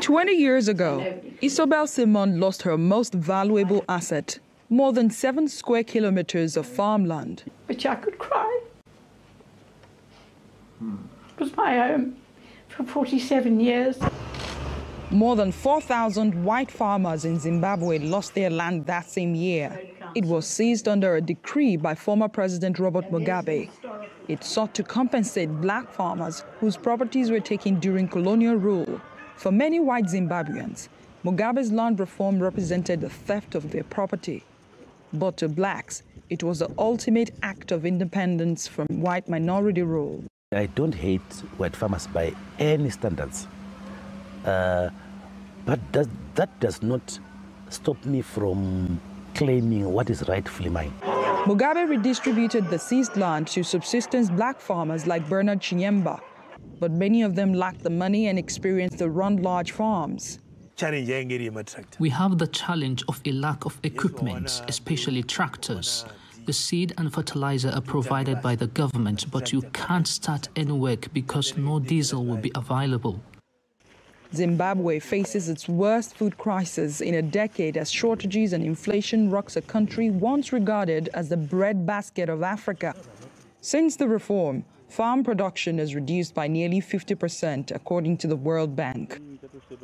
20 years ago, Isobel Simon lost her most valuable asset, more than seven square kilometers of farmland. Which I could cry. It was my home for 47 years. More than 4,000 white farmers in Zimbabwe lost their land that same year. It was seized under a decree by former President Robert Mugabe. It sought to compensate black farmers whose properties were taken during colonial rule. For many white Zimbabweans, Mugabe's land reform represented the theft of their property. But to blacks, it was the ultimate act of independence from white minority rule. I don't hate white farmers by any standards. Uh, but does, that does not stop me from claiming what is rightfully mine. Mugabe redistributed the seized land to subsistence black farmers like Bernard Chinyemba, but many of them lack the money and experience to run large farms. We have the challenge of a lack of equipment, especially tractors. The seed and fertilizer are provided by the government, but you can't start any work because no diesel will be available. Zimbabwe faces its worst food crisis in a decade as shortages and inflation rocks a country once regarded as the breadbasket of Africa. Since the reform, farm production has reduced by nearly 50%, according to the World Bank.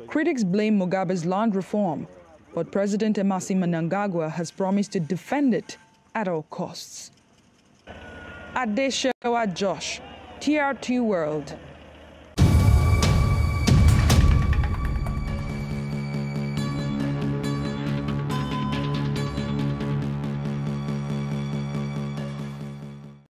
Critics blame Mugabe's land reform, but President Emmerson Mnangagwa has promised to defend it at all costs. Adesewa Josh, TRT World.